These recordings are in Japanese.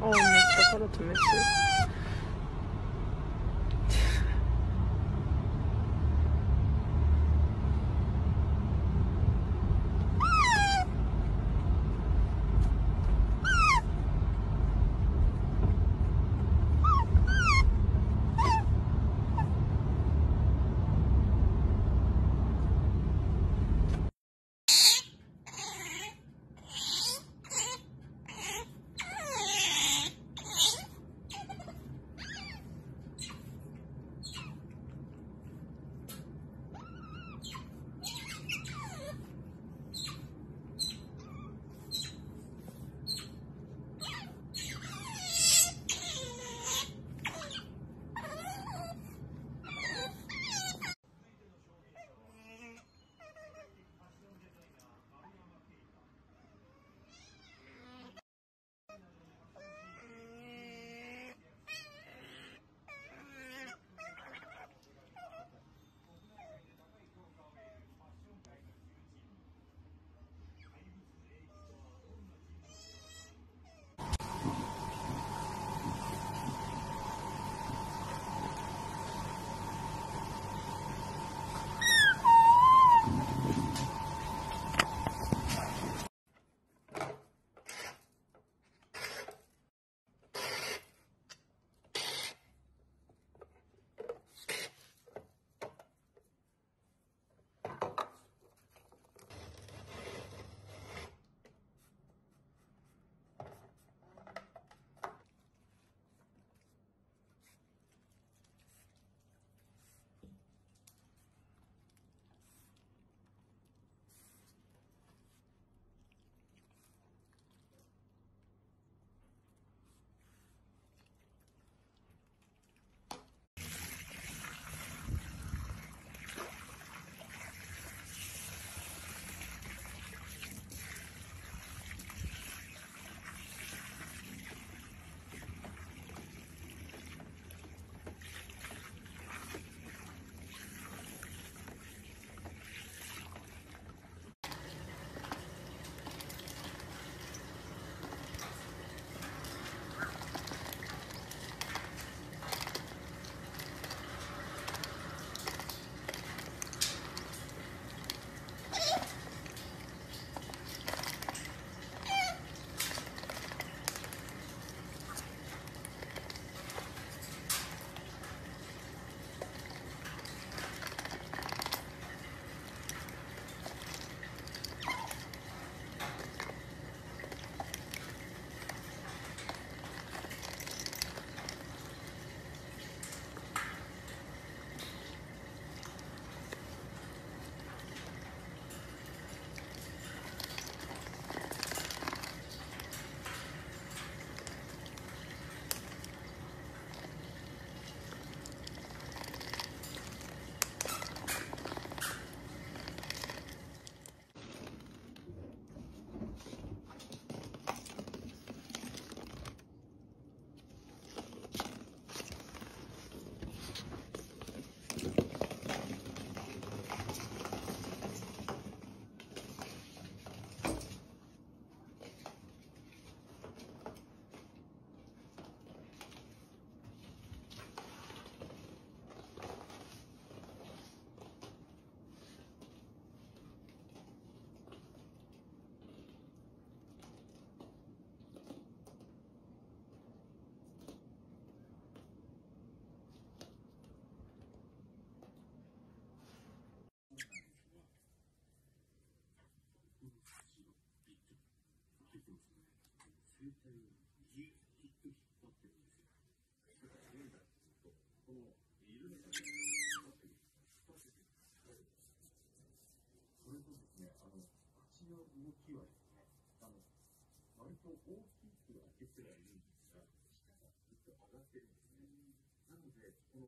어, 언니, 저 하루 좀 の木はですね、あの、割と大きく開けてはいるんですが、下がずっと上がってるんですね。なので、この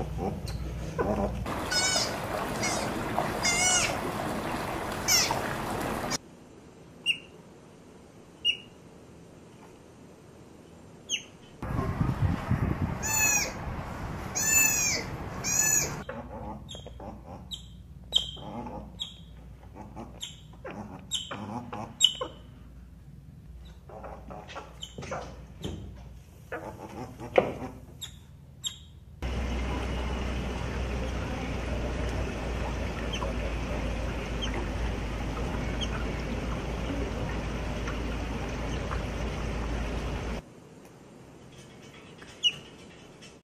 Mm-hmm.